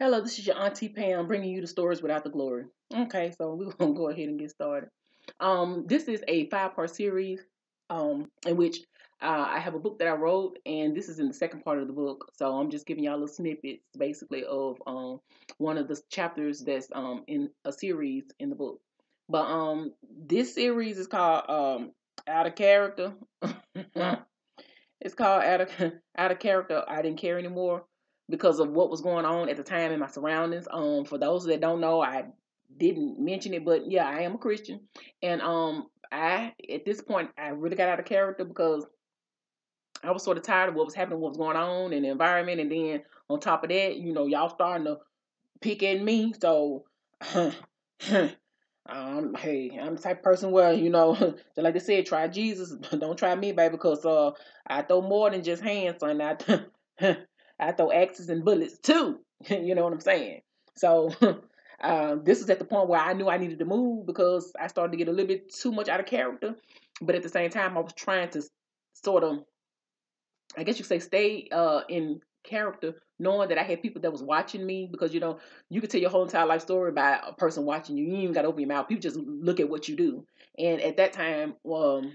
Hello, this is your Auntie Pam bringing you the stories without the glory. Okay, so we're gonna go ahead and get started. Um, this is a five-part series, um, in which uh, I have a book that I wrote, and this is in the second part of the book. So I'm just giving y'all little snippets, basically, of um one of the chapters that's um in a series in the book. But um, this series is called um Out of Character. it's called Out of Out of Character. I didn't care anymore because of what was going on at the time in my surroundings. Um, for those that don't know, I didn't mention it, but yeah, I am a Christian, and um, I at this point I really got out of character because I was sort of tired of what was happening, what was going on in the environment, and then on top of that, you know, y'all starting to pick at me, so. um, hey, I'm the type of person where, you know, just like I said, try Jesus, don't try me, baby, because uh, I throw more than just hands, son. I, I throw axes and bullets too. you know what I'm saying? So uh, this is at the point where I knew I needed to move because I started to get a little bit too much out of character. But at the same time, I was trying to sort of, I guess you say, stay uh, in character, knowing that I had people that was watching me because you know you could tell your whole entire life story by a person watching you. You even got to open your mouth. People just look at what you do. And at that time, um,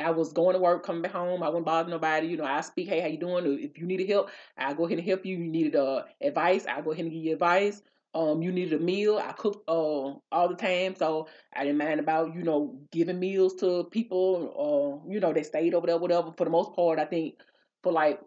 I was going to work, coming back home. I wouldn't bother nobody. You know, I speak, hey, how you doing? If you needed help, I'll go ahead and help you. You needed uh, advice, I'll go ahead and give you advice. Um, you needed a meal, I cooked uh, all the time, so I didn't mind about, you know, giving meals to people, uh, you know, they stayed over there, whatever. For the most part, I think for like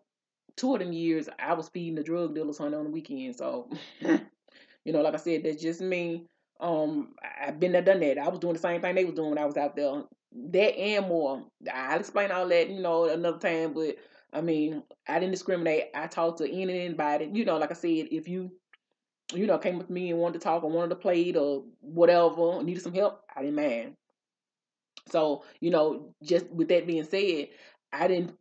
two of them years, I was feeding the drug dealers on the weekend. So, you know, like I said, that's just me. Um, I've been there, done that. I was doing the same thing they was doing when I was out there that and more. I'll explain all that, you know, another time. But I mean, I didn't discriminate. I talked to any and anybody. You know, like I said, if you, you know, came with me and wanted to talk or wanted to play or whatever, needed some help, I didn't mind. So, you know, just with that being said, I didn't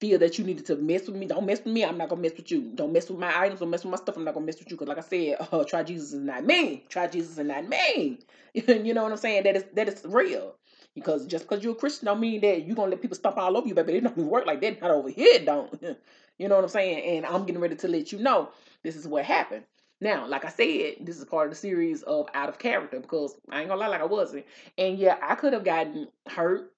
feel that you needed to mess with me. Don't mess with me. I'm not gonna mess with you. Don't mess with my items. Don't mess with my stuff. I'm not gonna mess with you. Cause like I said, uh, try Jesus is not me. Try Jesus is not me. you know what I'm saying? That is that is real. Because just because you're a Christian don't mean that you're gonna let people stomp all over you, baby. It don't work like that. Not over here, don't. you know what I'm saying? And I'm getting ready to let you know this is what happened. Now, like I said, this is part of the series of out of character because I ain't gonna lie, like I wasn't. And yeah, I could have gotten hurt,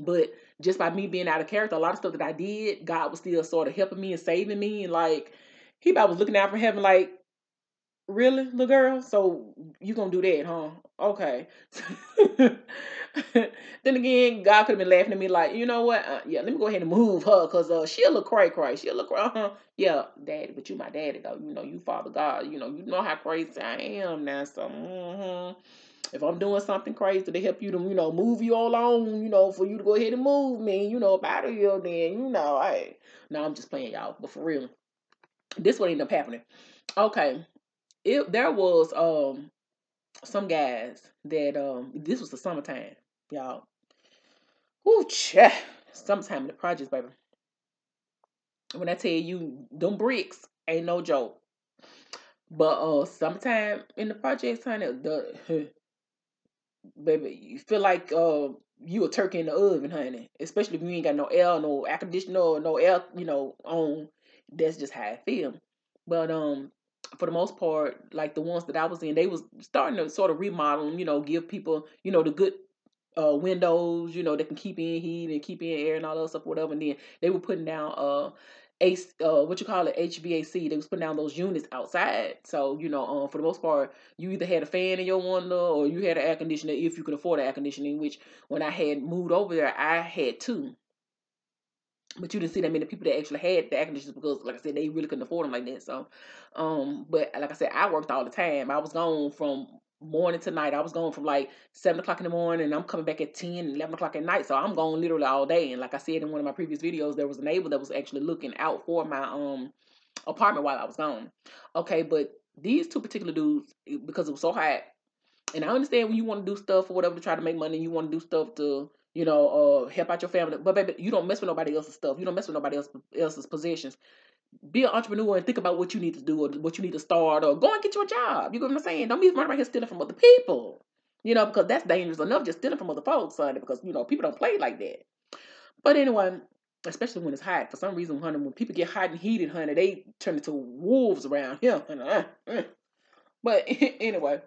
but just by me being out of character, a lot of stuff that I did, God was still sort of helping me and saving me. And like, He about was looking out from heaven, like, really, little girl? So you gonna do that, huh? Okay. then again, God could have been laughing at me like, you know what? Uh, yeah, let me go ahead and move her because uh, she'll look cray cray. She'll look, uh-huh. yeah, daddy, but you my daddy though. You know, you Father God. You know, you know how crazy I am now. So, mm-hmm. if I'm doing something crazy to help you to, you know, move you all along, you know, for you to go ahead and move me, you know, out of here, then you know, hey, no, I'm just playing y'all, but for real, this what ended up happening. Okay, it there was um some guys that um this was the summertime, y'all. Ooh, cha. Summertime in the projects, baby. When I tell you them bricks ain't no joke. But uh sometime in the projects, honey, the baby, you feel like uh you a turkey in the oven, honey. Especially if you ain't got no air, no air conditioner, no air, you know, on. That's just how I feel. But um, for the most part, like the ones that I was in, they was starting to sort of remodel you know, give people, you know, the good uh, windows, you know, that can keep in heat and keep in air and all that stuff, whatever. And then they were putting down uh AC, uh, what you call it, HVAC. They was putting down those units outside. So you know, um, for the most part, you either had a fan in your window or you had an air conditioner if you could afford air conditioning. Which when I had moved over there, I had two. But you didn't see that many people that actually had the air conditioners because, like I said, they really couldn't afford them like that. So, um, but like I said, I worked all the time. I was gone from morning to night. I was going from like seven o'clock in the morning and I'm coming back at 10, 11 o'clock at night. So I'm going literally all day. And like I said in one of my previous videos, there was a neighbor that was actually looking out for my um apartment while I was gone. Okay, but these two particular dudes, because it was so hot, and I understand when you want to do stuff or whatever to try to make money, you want to do stuff to you know, uh, help out your family. But baby, you don't mess with nobody else's stuff. You don't mess with nobody else, else's possessions. Be an entrepreneur and think about what you need to do or what you need to start or go and get you a job. You know what I'm saying? Don't be running around here stealing from other people. You know, because that's dangerous enough just stealing from other folks, son, because, you know, people don't play like that. But anyway, especially when it's hot. For some reason, honey, when people get hot and heated, honey, they turn into wolves around here. But anyway,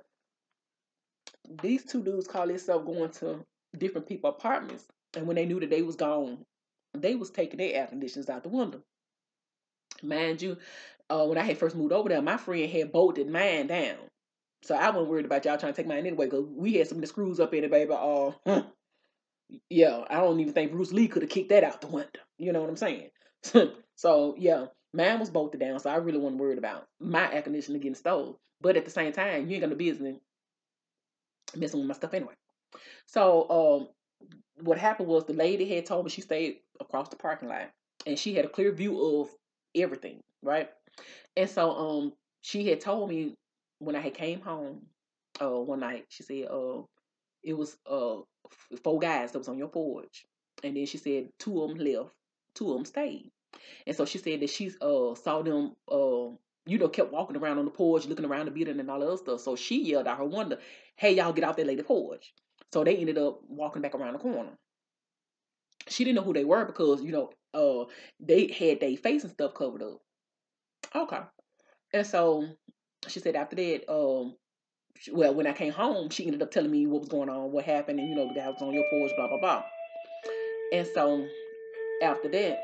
these two dudes call themselves going to different people apartments, and when they knew that they was gone, they was taking their air conditioners out the window. Mind you, uh, when I had first moved over there, my friend had bolted mine down. So I wasn't worried about y'all trying to take mine anyway, because we had some of the screws up in it, baby. Uh, yeah, I don't even think Bruce Lee could have kicked that out the window. You know what I'm saying? so yeah, mine was bolted down, so I really wasn't worried about my air conditioner getting stole. But at the same time, you ain't gonna business messing with my stuff anyway. So um, what happened was the lady had told me she stayed across the parking lot, and she had a clear view of everything, right? And so um, she had told me when I had came home uh one night, she said uh it was uh four guys that was on your porch, and then she said two of them left, two of them stayed, and so she said that she uh saw them uh you know kept walking around on the porch, looking around the building and all that other stuff. So she yelled out her window, "Hey y'all, get out that lady porch!" So they ended up walking back around the corner. She didn't know who they were because you know uh they had their face and stuff covered up. Okay, and so she said after that um well, when I came home, she ended up telling me what was going on, what happened, and you know, the guy was on your porch, blah blah blah. And so after that,